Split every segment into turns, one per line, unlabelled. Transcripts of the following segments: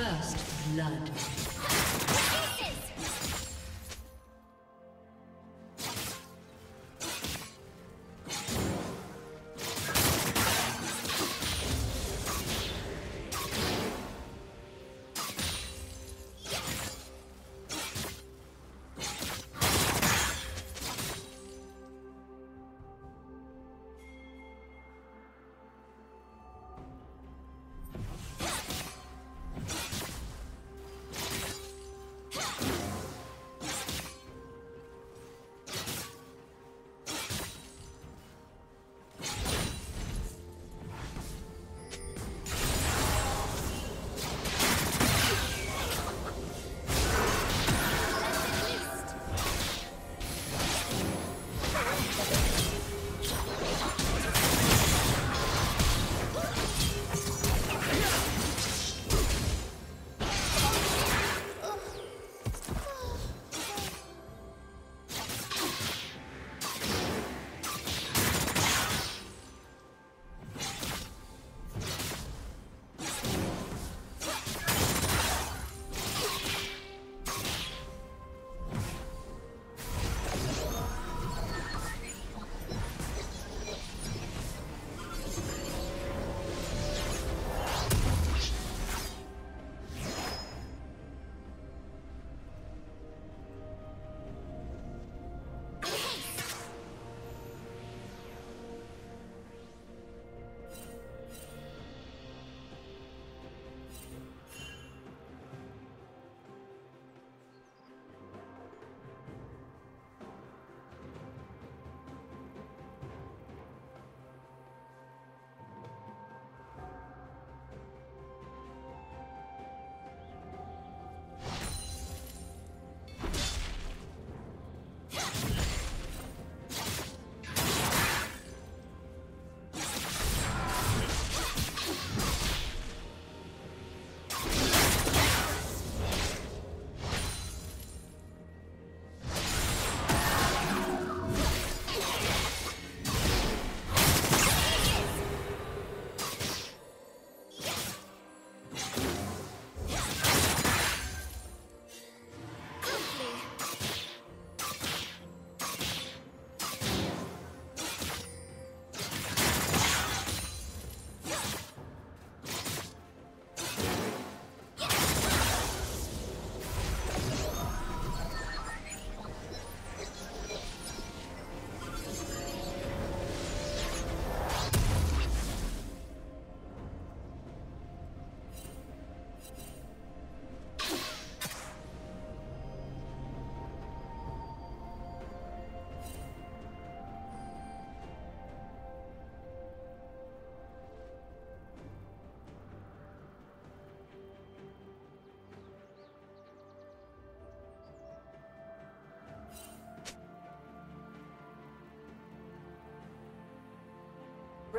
First blood.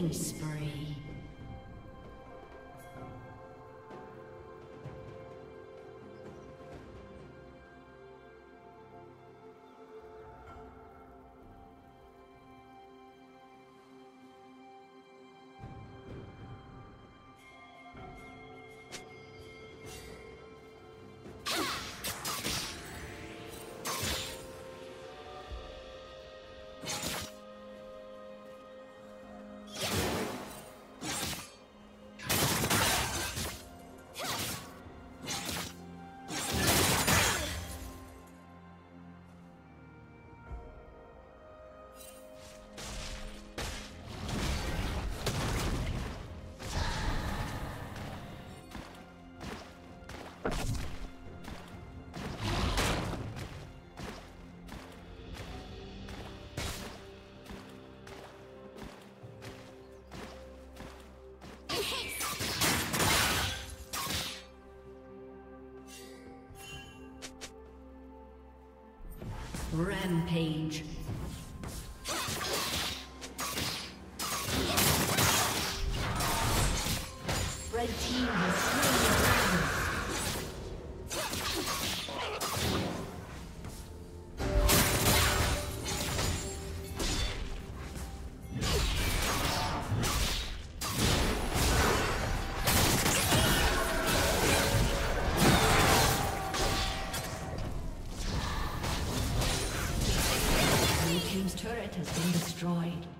Killing Rampage. has been destroyed.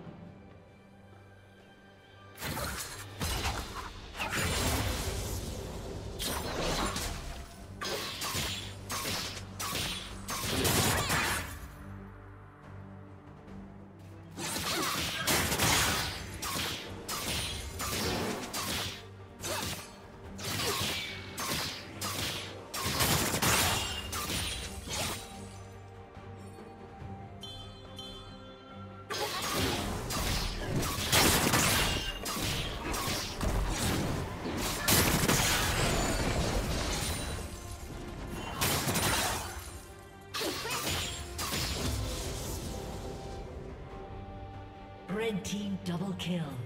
Kill.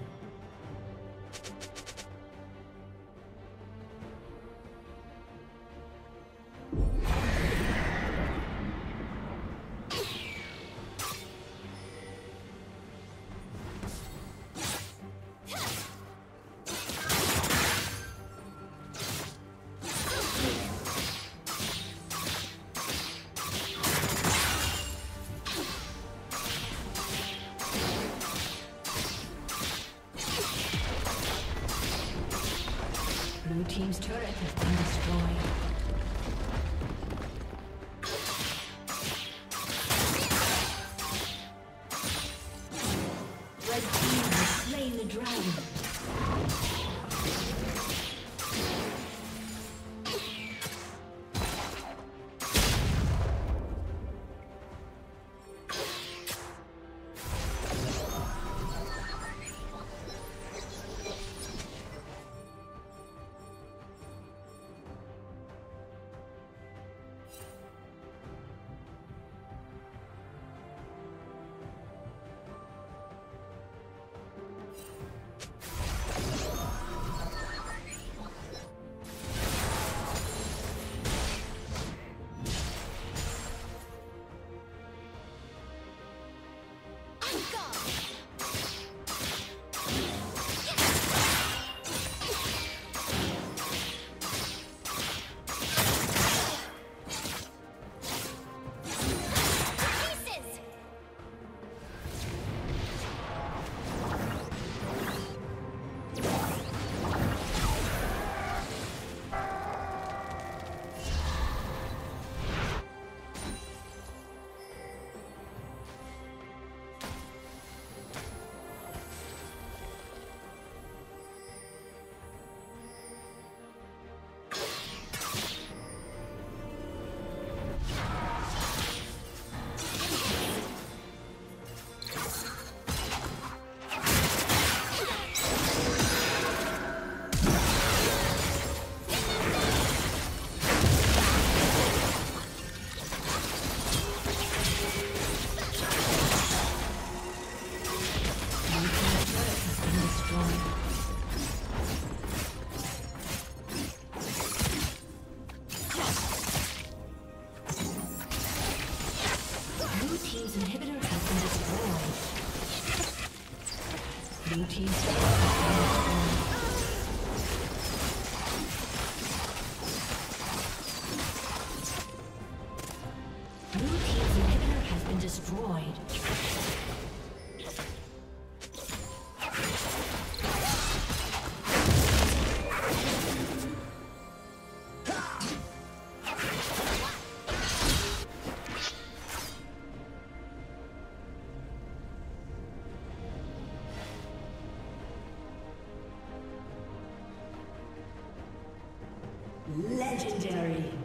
Legendary.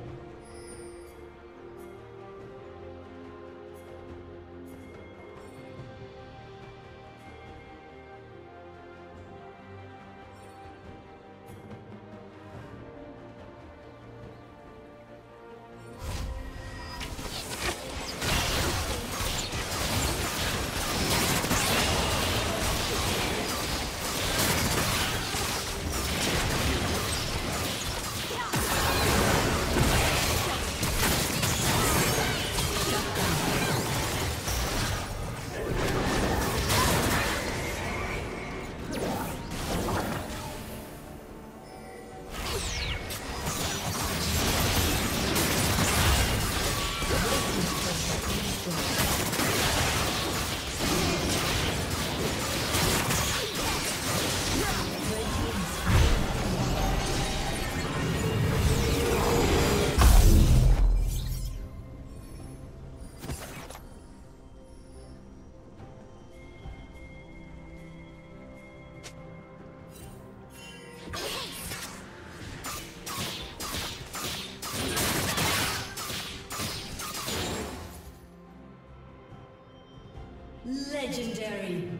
Legendary.